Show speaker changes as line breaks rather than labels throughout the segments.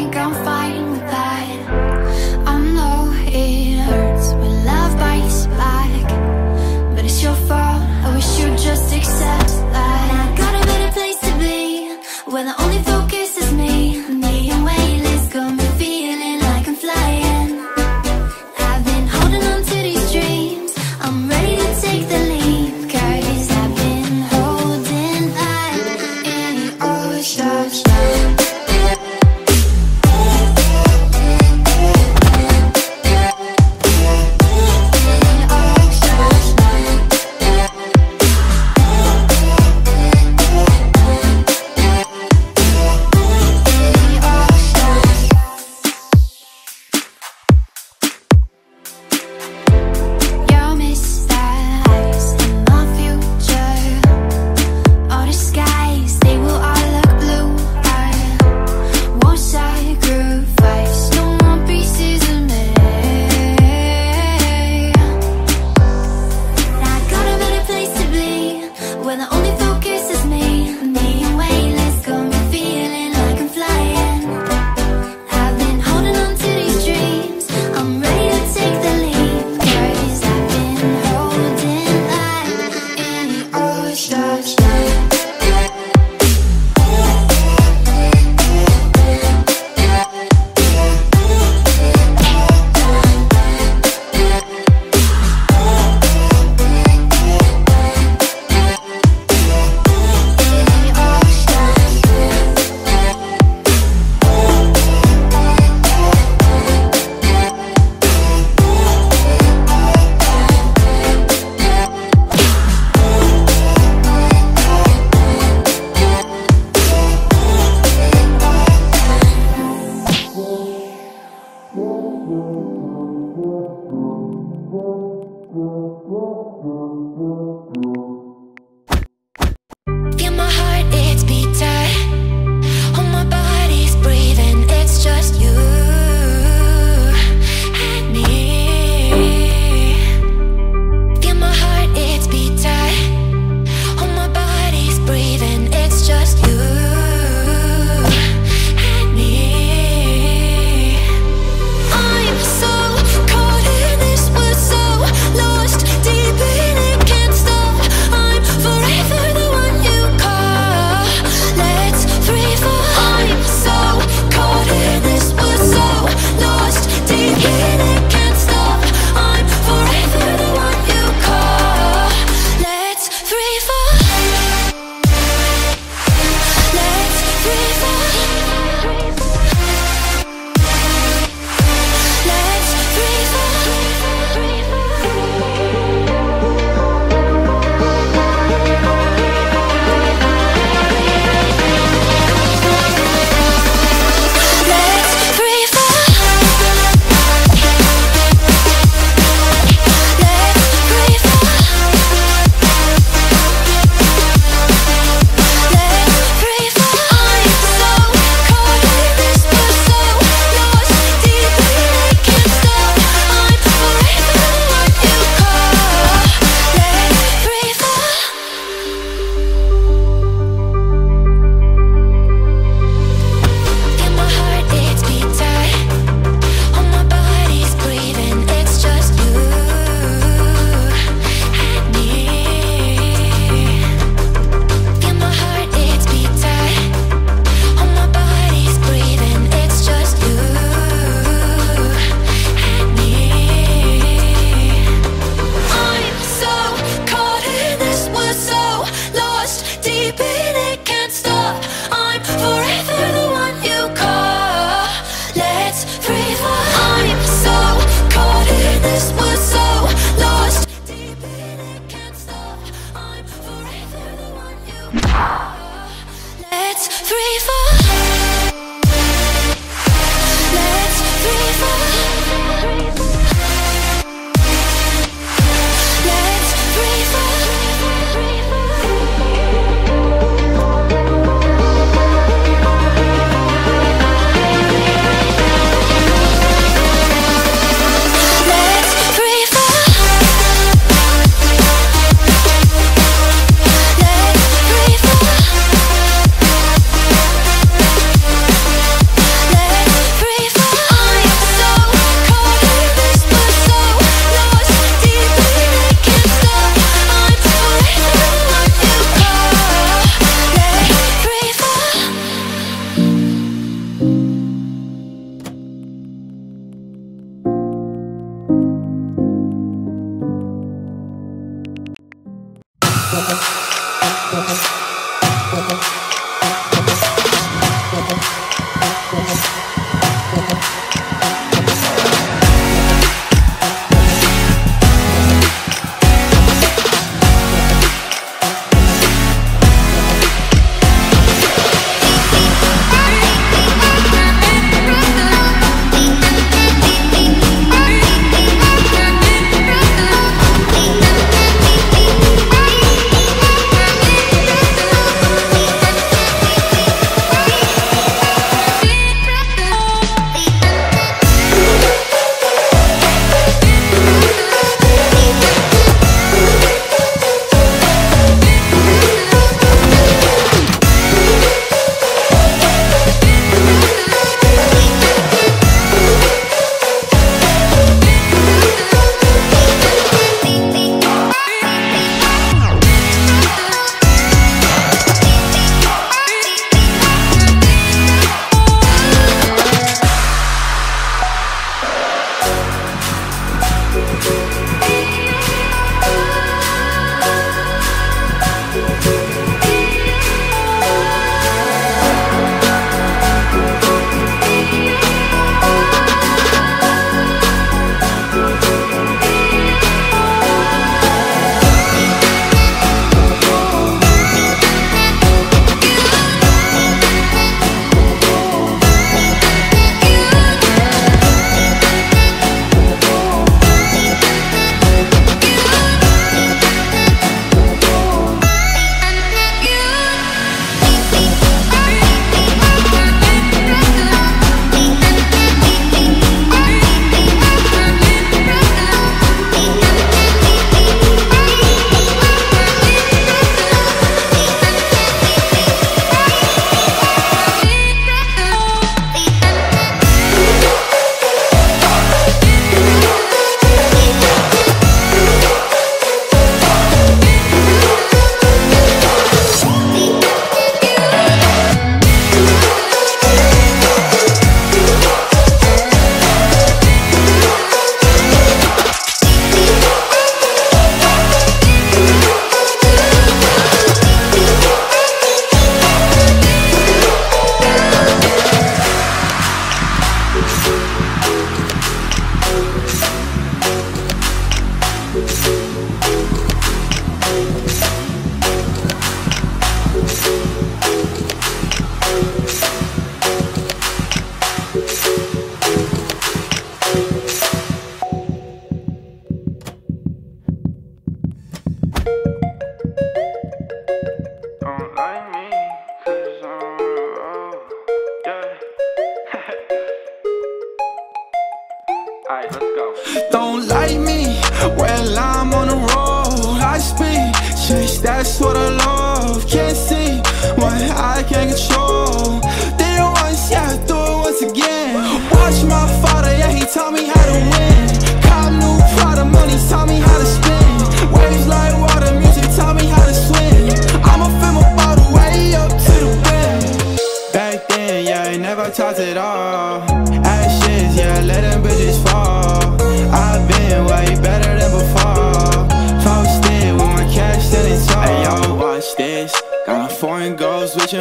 think I'm fine.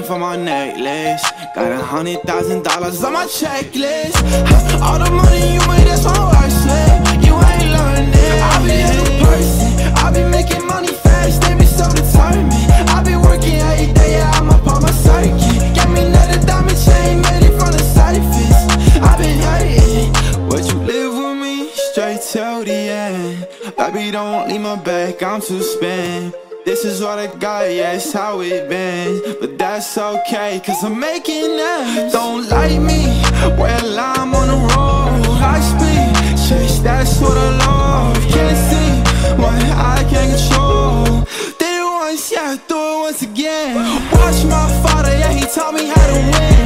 for my necklace.
Got a hundred thousand dollars on
my checklist. All the money you made, that's all worth You ain't learning. I be a new person. I be making money fast. They be so determined. I be working every day. Yeah, I'm up on my circuit. Get me another diamond chain made it from the surface. I been hurting. Would you live with me straight till the end? Baby, don't leave my back. I'm too spent. This is what I got, yeah, it's how it been. But that's okay, cause I'm making it. Don't like me, well, I'm on the road. I speak, chase, that's what I love. Can't see what I can't control. Did it once, yeah, do it once again. Watch my father, yeah, he taught me how to win.